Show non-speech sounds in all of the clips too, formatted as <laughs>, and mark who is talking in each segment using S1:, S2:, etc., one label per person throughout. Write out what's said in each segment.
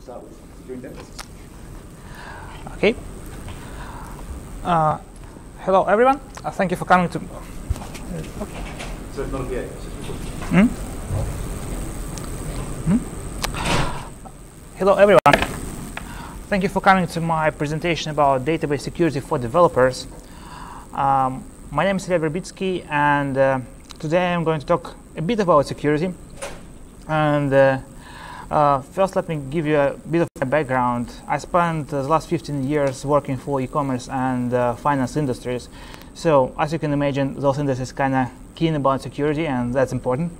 S1: start with.
S2: Okay. Uh, hello, everyone. Uh, thank you for coming to.
S1: So it's not a just
S2: Hmm? Hmm? Hello, everyone. Thank you for coming to my presentation about database security for developers. Um, my name is Ilya Verbitskiy, and uh, today I'm going to talk a bit about security. And uh, first, let me give you a bit of my background. I spent the last 15 years working for e-commerce and uh, finance industries. So, as you can imagine, those industries kind of keen about security, and that's important.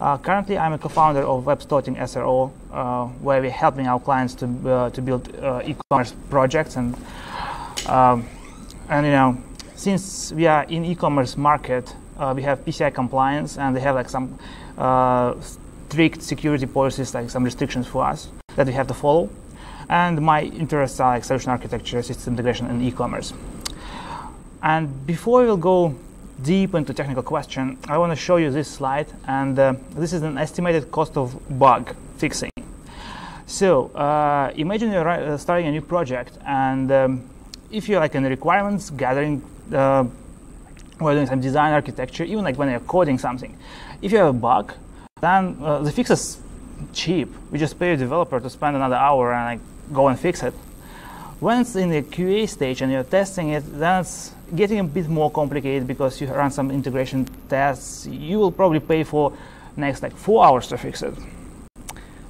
S2: Uh, currently, I'm a co-founder of WebStorting SRO, uh, where we're helping our clients to uh, to build uh, e-commerce projects, and um, and you know, since we are in e-commerce market, uh, we have PCI compliance, and they have like some uh, strict security policies, like some restrictions for us that we have to follow. And my interests are like solution architecture, system integration, and e-commerce. And before we will go deep into technical question, I want to show you this slide, and uh, this is an estimated cost of bug fixing. So uh, imagine you're uh, starting a new project, and um, if you're like in requirements gathering, uh, or doing some design architecture, even like when you're coding something, if you have a bug, then uh, the fix is cheap. We just pay a developer to spend another hour and like go and fix it. When it's in the QA stage and you're testing it, then it's getting a bit more complicated because you run some integration tests. You will probably pay for next like four hours to fix it.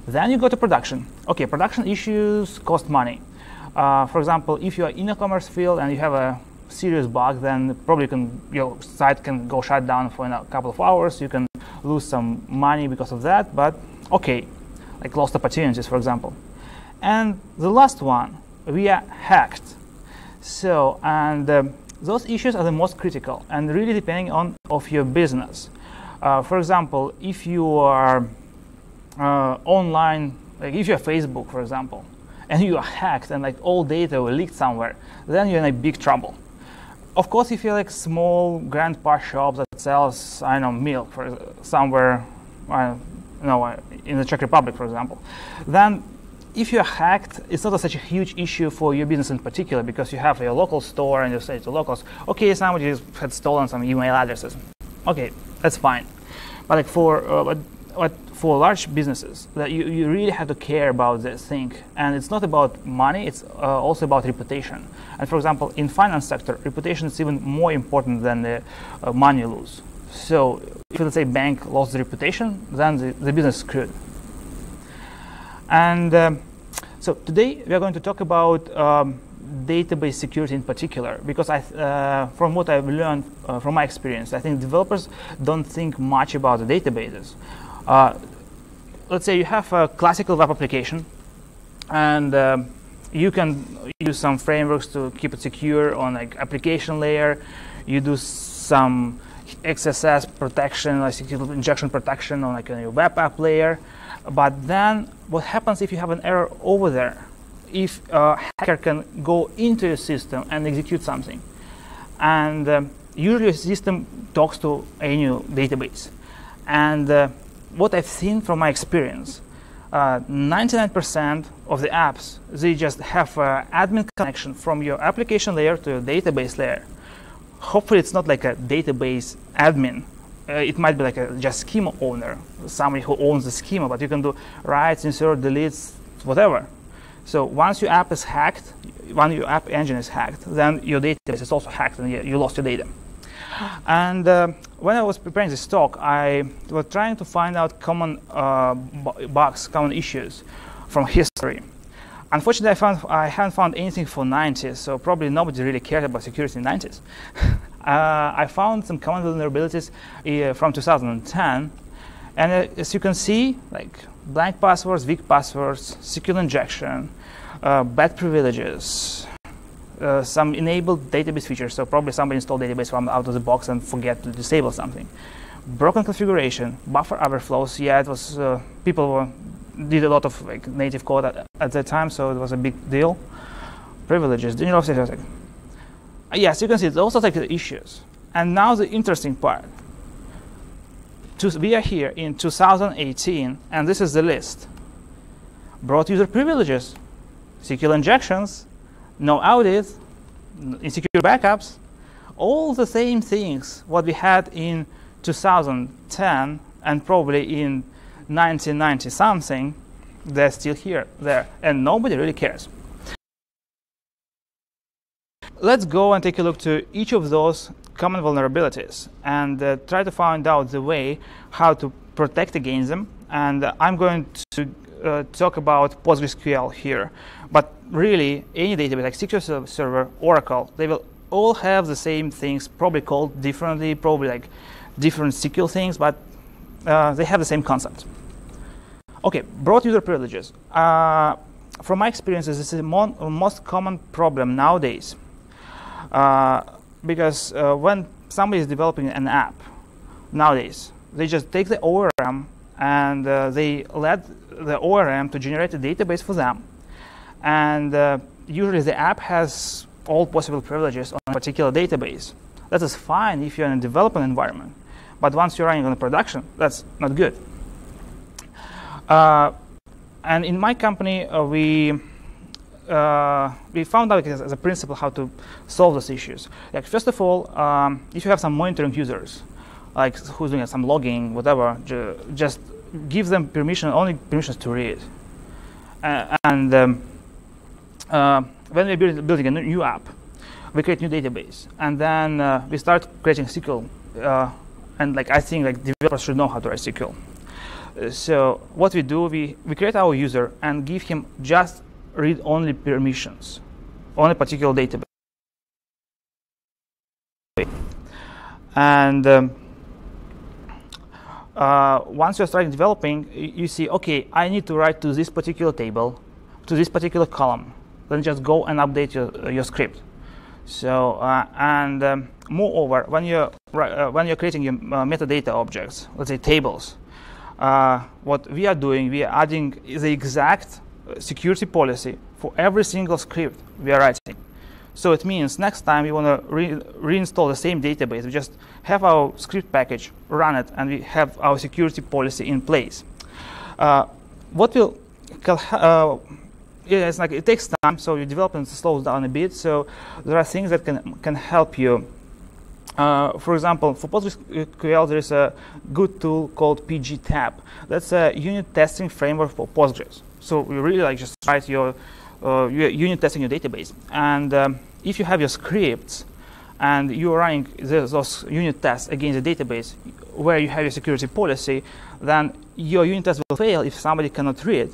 S2: Then you go to production. Okay, production issues cost money. Uh, for example, if you are in a commerce field and you have a serious bug, then probably can, your site can go shut down for a couple of hours. You can lose some money because of that, but okay, like lost opportunities, for example. And the last one, we are hacked. So, and um, those issues are the most critical and really depending on of your business. Uh, for example, if you are uh, online, like if you're Facebook, for example, and you are hacked and like all data will leaked somewhere, then you're in a big trouble. Of course, if you're like small grandpa shop that sells, I know, milk for somewhere, uh, no, in the Czech Republic, for example, then if you're hacked, it's not such a huge issue for your business in particular because you have your local store and you say to locals, okay, somebody had stolen some email addresses. Okay, that's fine. But like for uh, but, but for large businesses, that you, you really have to care about this thing, and it's not about money; it's uh, also about reputation. And for example, in finance sector, reputation is even more important than the uh, money lose. So if let's say bank lost the reputation, then the, the business screwed. And um, so today we are going to talk about um, database security in particular, because I, uh, from what I've learned uh, from my experience, I think developers don't think much about the databases. Uh, let's say you have a classical web application, and um, you can use some frameworks to keep it secure on like application layer. You do some XSS protection, like injection protection on like a web app layer. But then what happens if you have an error over there? If a hacker can go into your system and execute something, and um, usually a system talks to a new database. And uh, what I've seen from my experience, 99% uh, of the apps, they just have an admin connection from your application layer to your database layer. Hopefully it's not like a database admin uh, it might be like a just schema owner, somebody who owns the schema, but you can do writes, insert, deletes, whatever. So once your app is hacked, when your app engine is hacked, then your database is also hacked and you lost your data. And uh, when I was preparing this talk, I was trying to find out common uh, bugs, common issues from history. Unfortunately, I, found, I haven't found anything for 90s, so probably nobody really cared about security in 90s. <laughs> uh, I found some common vulnerabilities uh, from 2010, and uh, as you can see, like blank passwords, weak passwords, SQL injection, uh, bad privileges, uh, some enabled database features. So probably somebody installed database from out of the box and forget to disable something. Broken configuration, buffer overflows. Yeah, it was uh, people were did a lot of like native code at, at that time, so it was a big deal. Privileges, digital static. Yes, you can see those are like the issues. And now the interesting part. we are here in 2018, and this is the list broad user privileges, SQL injections, no audit, insecure backups, all the same things what we had in 2010 and probably in 1990 something, they're still here, there, and nobody really cares. Let's go and take a look to each of those common vulnerabilities and uh, try to find out the way how to protect against them. And uh, I'm going to uh, talk about PostgreSQL here. But really, any database like SQL Server, Oracle, they will all have the same things, probably called differently, probably like different SQL things, but uh, they have the same concept. Okay, broad user privileges. Uh, from my experiences, this is the most common problem nowadays. Uh, because uh, when somebody is developing an app nowadays, they just take the ORM and uh, they let the ORM to generate a database for them. And uh, usually the app has all possible privileges on a particular database. That is fine if you're in a development environment. But once you're running on a production, that's not good. Uh, and in my company, uh, we uh, we found out as, a principle how to solve those issues. Like first of all, um, if you have some monitoring users, like who's doing some logging, whatever, ju just give them permission, only permissions to read. Uh, and um, uh, when we're build, building a new app, we create new database, and then uh, we start creating SQL. Uh, and like I think like developers should know how to write SQL. So what we do, we, we create our user and give him just read-only permissions on a particular database. And um, uh, once you're starting developing, you see, okay, I need to write to this particular table, to this particular column. Then just go and update your, uh, your script. So, uh, and um, moreover, when you're, uh, when you're creating your uh, metadata objects, let's say tables, uh, what we are doing, we are adding the exact security policy for every single script we are writing. So it means next time we want to re reinstall the same database, we just have our script package, run it, and we have our security policy in place. Uh, what will uh, it's like it takes time, so your development slows down a bit. So there are things that can can help you. Uh, for example, for PostgreSQL, there is a good tool called pgTAP. That's a unit testing framework for Postgres. So you really like just write your, uh, unit testing your database. And um, if you have your scripts and you're running those unit tests against the database where you have your security policy, then your unit test will fail if somebody cannot read.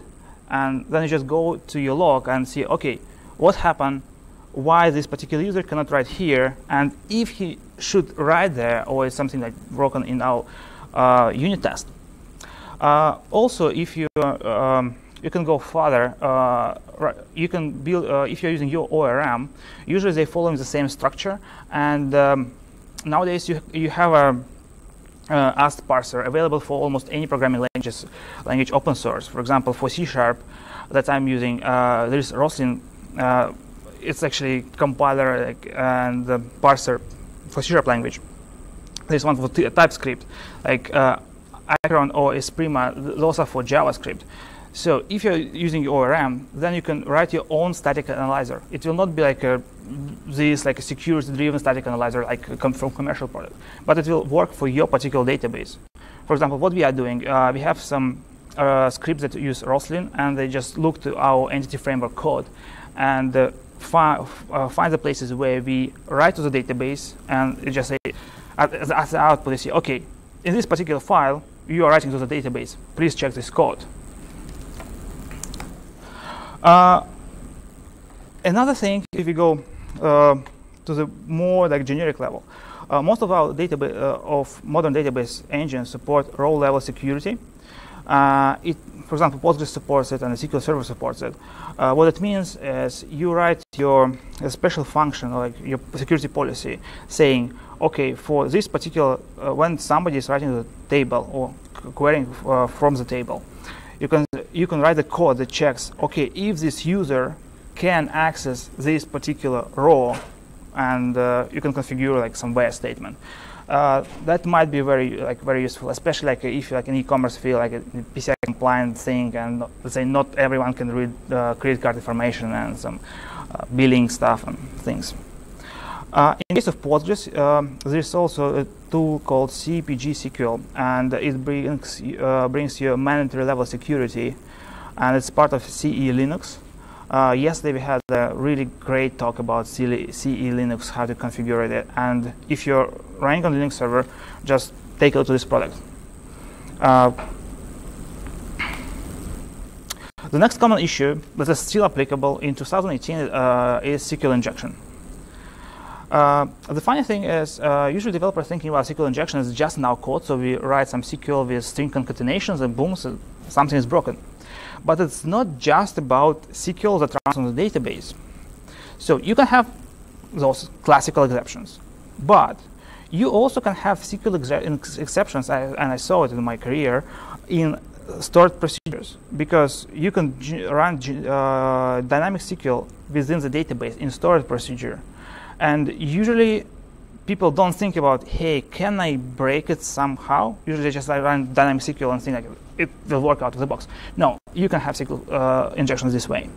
S2: And then you just go to your log and see, okay, what happened? Why this particular user cannot write here? And if he should write there, or is something like broken in our uh, unit test. Uh, also, if you um, you can go further. Uh, you can build, uh, if you're using your ORM, usually they follow the same structure. And um, nowadays you, you have a uh, AST parser available for almost any programming languages, language open source. For example, for C Sharp that I'm using, uh, there is Roslyn. Uh, it's actually compiler and the parser for C Sharp language. There's one for TypeScript, like uh, Acorn or Esprima. Those are for JavaScript. So if you're using ORM, then you can write your own static analyzer. It will not be like a, this like a security-driven static analyzer like from commercial product, but it will work for your particular database. For example, what we are doing, uh, we have some uh, scripts that use Roslyn, and they just look to our entity framework code and uh, fi uh, find the places where we write to the database and just say, as, as the output, they say, okay, in this particular file, you are writing to the database. Please check this code. Uh, another thing, if we go uh, to the more like generic level, uh, most of our database uh, of modern database engines support row level security. Uh, it, for example, Postgres supports it and the SQL Server supports it. What it means is you write your special function, like your security policy, saying, okay, for this particular, when somebody is writing the table or querying from the table, you can you can write the code that checks okay if this user can access this particular row and uh, you can configure like some where statement uh, that might be very like very useful, especially like if you like an e-commerce field, like a PCI compliant thing, and let's say not everyone can read uh, credit card information and some uh, billing stuff and things. Uh, in case of Postgres, um, there's also a tool called sepgsql, and it brings uh, brings you mandatory level security, and it's part of SELinux. Uh, yesterday we had a really great talk about CE Linux, how to configure it. And if you're running on Linux server, just take a look at this product. Uh, the next common issue that is still applicable in 2018 uh, is SQL injection. Uh, the funny thing is, uh, usually developers thinking about SQL injection is just now code, so we write some SQL with string concatenations and boom, so something is broken. But it's not just about SQL that runs on the database. So you can have those classical exceptions, but you also can have SQL ex exceptions, I, and I saw it in my career, in stored procedures because you can run uh, dynamic SQL within the database in stored procedure. And usually people don't think about, hey, can I break it somehow? Usually just I run dynamic SQL and think like it will work out of the box. No, you can have SQL uh, injections this way.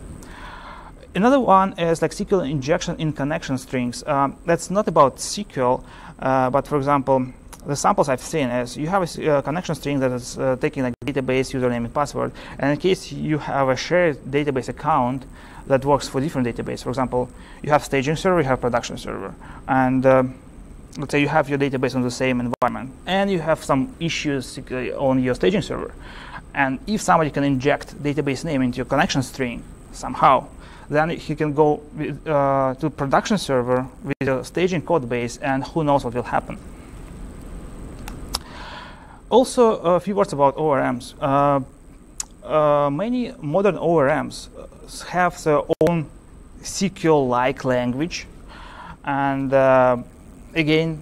S2: Another one is like SQL injection in connection strings. Um, that's not about SQL, uh, but for example, the samples I've seen is you have a uh, connection string that is uh, taking like database username and password, and in case you have a shared database account that works for different database. For example, you have staging server, you have production server, and um, let's say you have your database on the same environment and you have some issues on your staging server. And if somebody can inject database name into your connection string somehow, then he can go uh, to production server with a staging code base and who knows what will happen. Also, a few words about ORMs. Uh, uh, many modern ORMs have their own SQL-like language, and uh, again,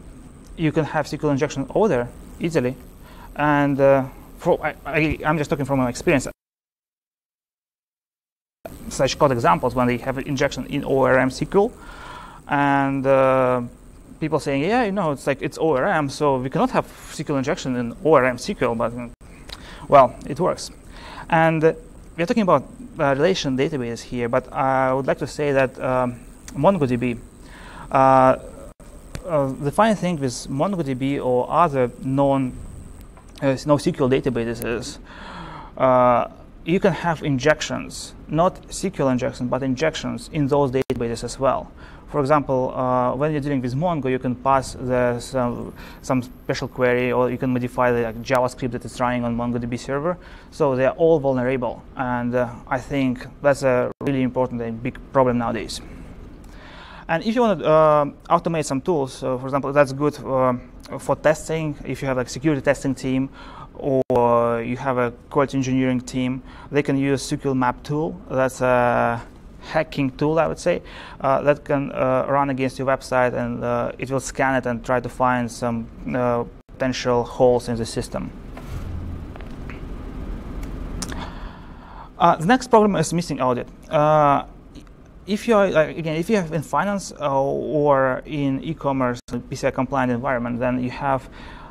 S2: you can have SQL injection order easily. And uh, for, I, am just talking from my experience. Such code examples when they have injection in ORM SQL, and uh, people saying, yeah, you know, it's like it's ORM, so we cannot have SQL injection in ORM SQL, but well, it works. And uh, we're talking about uh, relation database here, but I would like to say that um, MongoDB uh, uh, the funny thing with MongoDB or other non uh, NoSQL databases, uh, you can have injections, not SQL injections, but injections in those databases as well. For example, uh, when you're dealing with Mongo, you can pass the, some, some special query or you can modify the like, JavaScript that is running on MongoDB server. So they're all vulnerable. And uh, I think that's a really important and big problem nowadays. And if you want to uh, automate some tools, uh, for example, that's good uh, for testing. If you have a security testing team or you have a quality engineering team, they can use sqlmap tool. That's a hacking tool, I would say, uh, that can uh, run against your website and uh, it will scan it and try to find some potential holes in the system. the next problem is missing audit if you are like, again, if you have in finance uh, or in e-commerce PCI compliant environment, then you have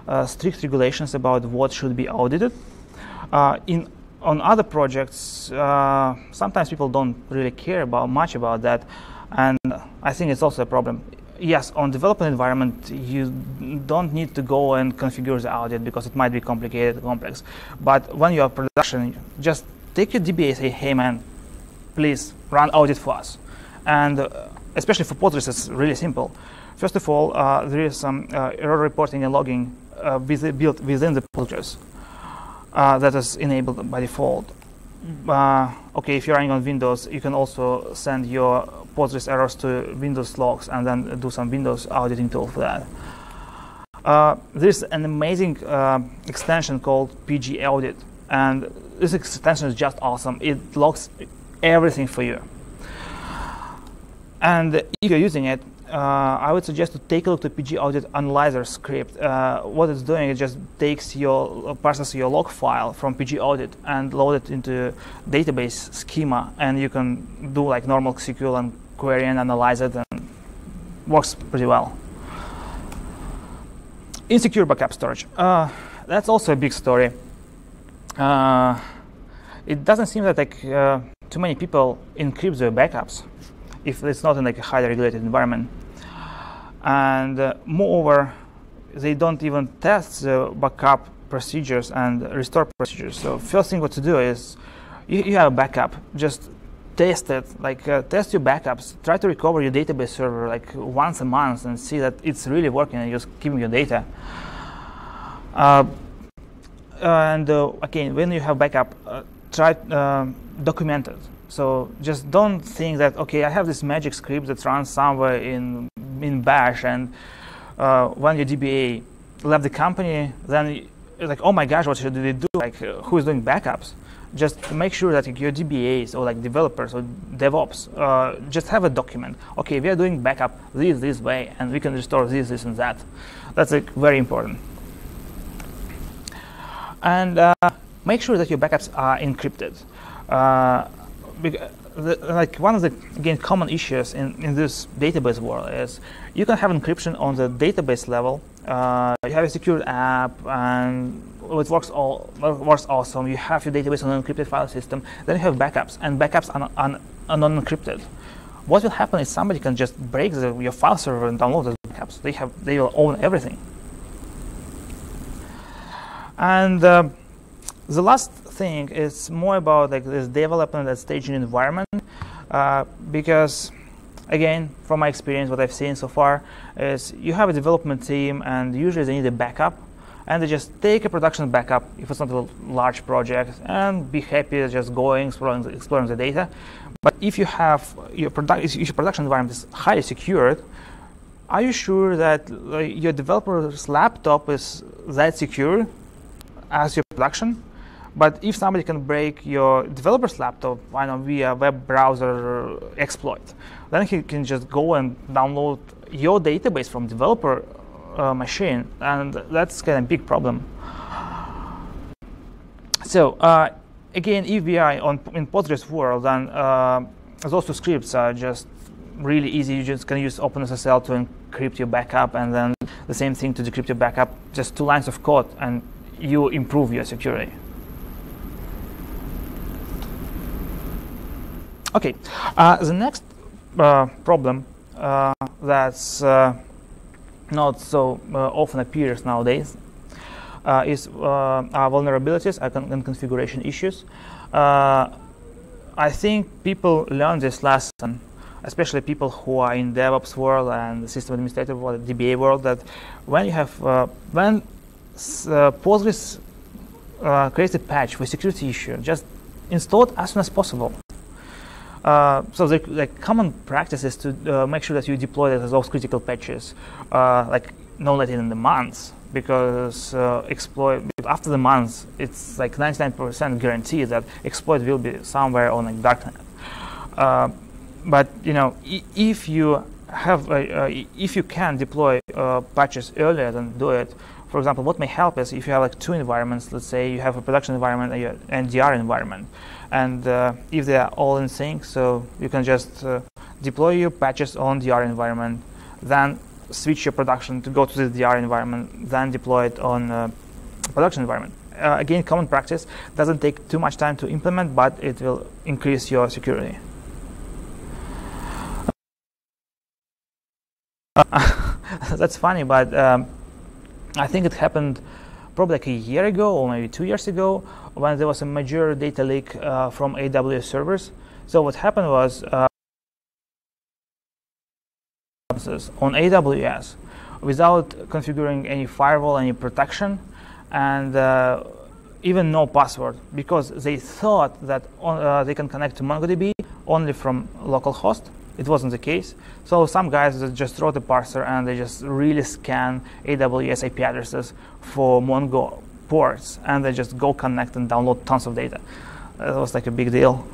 S2: uh, strict regulations about what should be audited. Uh, in on other projects, uh, sometimes people don't really care about much about that, and I think it's also a problem. Yes, on development environment, you don't need to go and configure the audit because it might be complicated, complex. But when you are production, just take your DBA, say, "Hey, man, please run audit for us." And uh, especially for Postgres, it's really simple. First of all, uh, there is some uh, error reporting and logging with, built within the Postgres that is enabled by default. Uh, okay, if you're running on Windows, you can also send your Postgres errors to Windows logs and then do some Windows auditing tool for that. Uh, there's an amazing uh, extension called PG Audit, and this extension is just awesome. It logs everything for you. And if you're using it, uh, I would suggest to take a look at PG Audit Analyzer script. Uh, what it's doing, it just takes your, uh, parses your log file from PG Audit and load it into database schema, and you can do like normal SQL and query and analyze it, and works pretty well. insecure backup storage. Uh, that's also a big story. Uh, it doesn't seem that like uh, too many people encrypt their backups if it's not in like a highly regulated environment. And uh, moreover, they don't even test the backup procedures and restore procedures. So first thing what to do is you, you have a backup, just test it, like uh, test your backups, try to recover your database server like once a month and see that it's really working and just keeping your data. Uh, and uh, again, when you have backup, uh, try um, document it. So just don't think that okay, I have this magic script that runs somewhere in in Bash, and uh, when your DBA left the company, then it's like oh my gosh, what should they do? Like uh, who is doing backups? Just make sure that your DBAs or like developers or DevOps uh, just have a document. Okay, we are doing backup this this way, and we can restore this this and that. That's like very important. And uh, make sure that your backups are encrypted. The, like one of the again common issues in, in this database world is you can have encryption on the database level. Uh, you have a secure app and it works all works awesome. You have your database on an encrypted file system. Then you have backups and backups are, are, are non-encrypted. What will happen is somebody can just break the, your file server and download the backups. They have they will own everything. And uh, the last thing is more about like this development and staging environment uh, because again from my experience what i've seen so far is you have a development team and usually they need a backup and they just take a production backup if it's not a large project and be happy just going exploring, exploring the data. But if you have your, your production environment is highly secured are you sure that your developer's laptop is that secure as your production but if somebody can break your developer's laptop, I know, via web browser exploit, then he can just go and download your database from developer uh, machine, and that's kind of big problem. So uh, again, are on in Postgres world, then uh, those two scripts are just really easy. You just can use OpenSSL to encrypt your backup, and then the same thing to decrypt your backup. Just two lines of code, and you improve your security. Okay, uh, the next uh, problem uh, that's uh, not so uh, often appears nowadays uh, is vulnerabilities and configuration issues. I think people learn this lesson, especially people who are in DevOps world and system administrator world, DBA world, that when you have when Postgres creates a patch for security issue, just install it as soon as possible. Uh, so the, the, common practice is to uh, make sure that you deploy those critical patches, uh, like no later than the months, because uh, exploit after the months, it's like 99% guarantee that exploit will be somewhere on like darknet. Uh, but you know, if you have, if you can deploy patches earlier, then do it. For example, what may help is if you have like two environments. Let's say you have a production environment and a DR environment and uh, if they are all in sync so you can just uh, deploy your patches on the DR environment then switch your production to go to the DR environment then deploy it on uh, production environment. Uh, again common practice doesn't take too much time to implement but it will increase your security. <laughs> That's funny but um, I think it happened probably like a year ago or maybe two years ago when there was a major data leak uh, from AWS servers. So what happened was uh, on AWS without configuring any firewall, any protection, and uh, even no password because they thought that on, uh, they can connect to MongoDB only from localhost. It wasn't the case. So some guys just wrote a parser and they just really scan AWS IP addresses for Mongo ports, and they just go connect and download tons of data. That was like a big deal.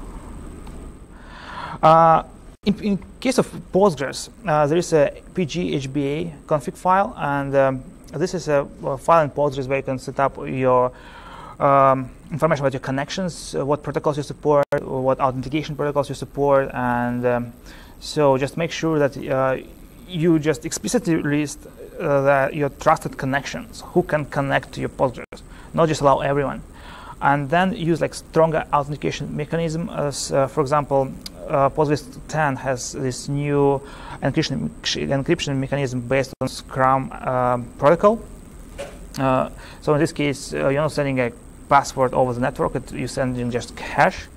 S2: Uh, in, in, case of Postgres, uh, there is a pghba config file, and um, this is a, a, file in Postgres where you can set up your um, information about your connections, uh, what protocols you support, what authentication protocols you support, and um, so just make sure that uh, you just explicitly list uh, your trusted connections, who can connect to your Postgres, not just allow everyone. And then use like stronger authentication mechanism. As uh, for example, uh, Postgres 10 has this new encryption encryption mechanism based on SCRAM protocol. Uh, so in this case, you're not sending a password over the network; it, you're sending just hash.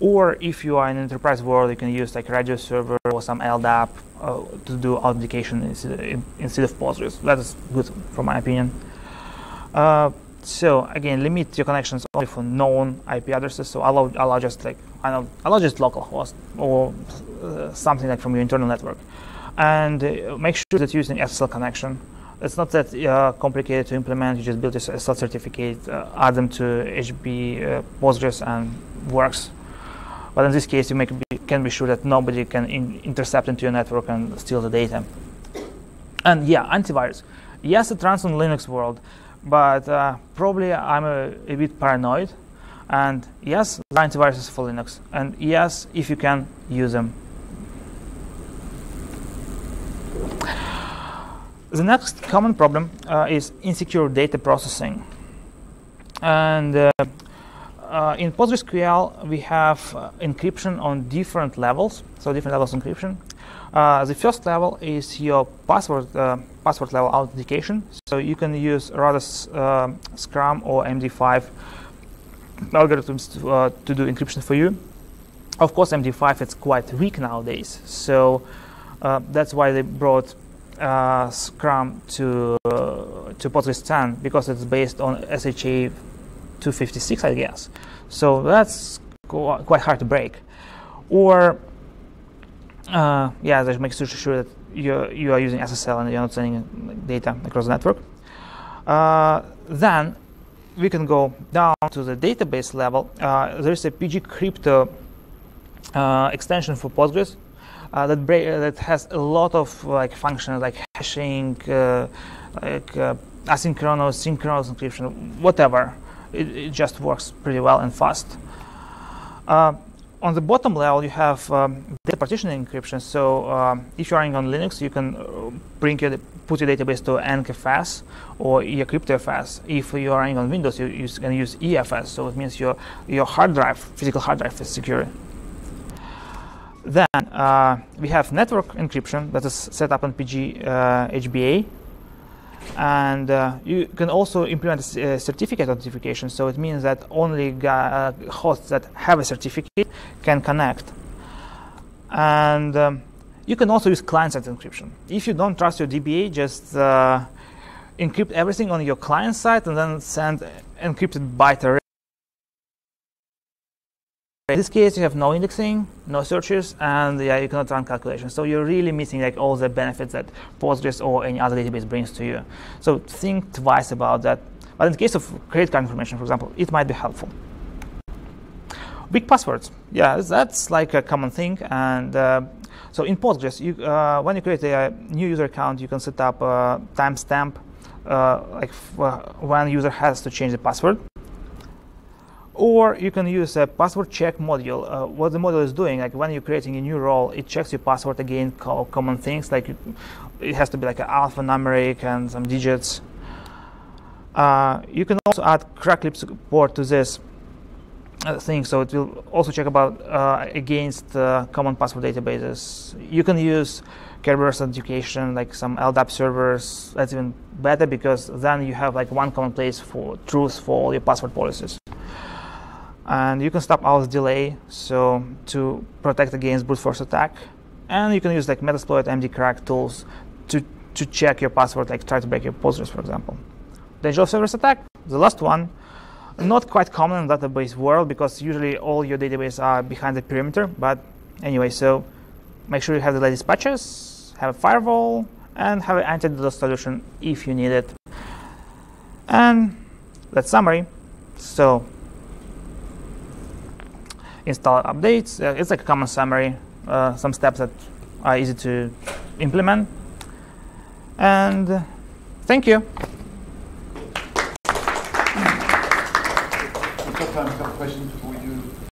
S2: Or if you are in enterprise world, you can use like RADIUS server or some LDAP uh, to do authentication instead, of Postgres. That is good, from my opinion. Uh, so again, limit your connections only for known IP addresses. So allow, allow just like know, allow just localhost or uh, something like from your internal network, and uh, make sure that you're using SSL connection. It's not that uh, complicated to implement. You just build a SSL certificate, uh, add them to HB Postgres, and works. But in this case, you make, can be sure that nobody can in, intercept into your network and steal the data. And yeah, antivirus. Yes, it runs on Linux world, but uh, probably I'm a, a, bit paranoid. And yes, antiviruses for Linux. And yes, if you can use them. The next common problem uh, is insecure data processing. And uh, uh, in PostgreSQL, we have uh, encryption on different levels, so different levels of encryption. Uh, the first level is your password uh, password level authentication. So you can use rather uh, SCRAM or MD5 algorithms to, uh, to, do encryption for you. Of course, MD5 is quite weak nowadays, so that's why they brought SCRAM to to Postgres 10 because it's based on SHA 256, I guess. So that's quite hard to break. Or, uh, yeah, that makes sure that you you are using SSL and you're not sending data across the network. Uh, then we can go down to the database level. Uh, there's a PG Crypto uh, extension for Postgres uh, that that has a lot of like functions like hashing, uh, like asynchronous, synchronous encryption, whatever it, it just works pretty well and fast. Uh, on the bottom level, you have um, data partitioning encryption. So um, if you're running on Linux, you can uh, bring your put your database to EncFS or eCryptfs. If you're running on Windows, you, you can use EFS. So it means your your hard drive, physical hard drive, is secure. Then uh, we have network encryption that is set up on PG uh, HBA and uh, you can also implement a certificate authentication. So it means that only uh, hosts that have a certificate can connect. And um, you can also use client-side encryption. If you don't trust your DBA, just uh, encrypt everything on your client side and then send encrypted byte array in this case, you have no indexing, no searches, and yeah, you cannot run calculations. So you're really missing like all the benefits that Postgres or any other database brings to you. So think twice about that. But in the case of credit card information, for example, it might be helpful. Weak passwords, yeah, that's like a common thing. And uh, so in Postgres, you, uh, when you create a, new user account, you can set up a timestamp, uh, like when user has to change the password. Or you can use a password check module. Uh, what the module is doing, like when you're creating a new role, it checks your password again, common things like it has to be like an alphanumeric and some digits. Uh, you can also add CrackLib support to this uh, thing, so it will also check about uh, against common password databases. You can use Kerberos authentication, like some LDAP servers. That's even better because then you have like one common place for truth for all your password policies and you can stop the delay so to protect against brute force attack. And you can use like metasploit mdcrack tools to to check your password like try to break your Postgres for example. Danger of service attack the last one. Not quite common in database world because usually all your databases are behind the perimeter but anyway so make sure you have the latest patches have a firewall and have an anti-DDoS solution if you need it. And that's summary. So install updates. Uh, it's like a common summary, uh, some steps that are easy to implement. And thank you.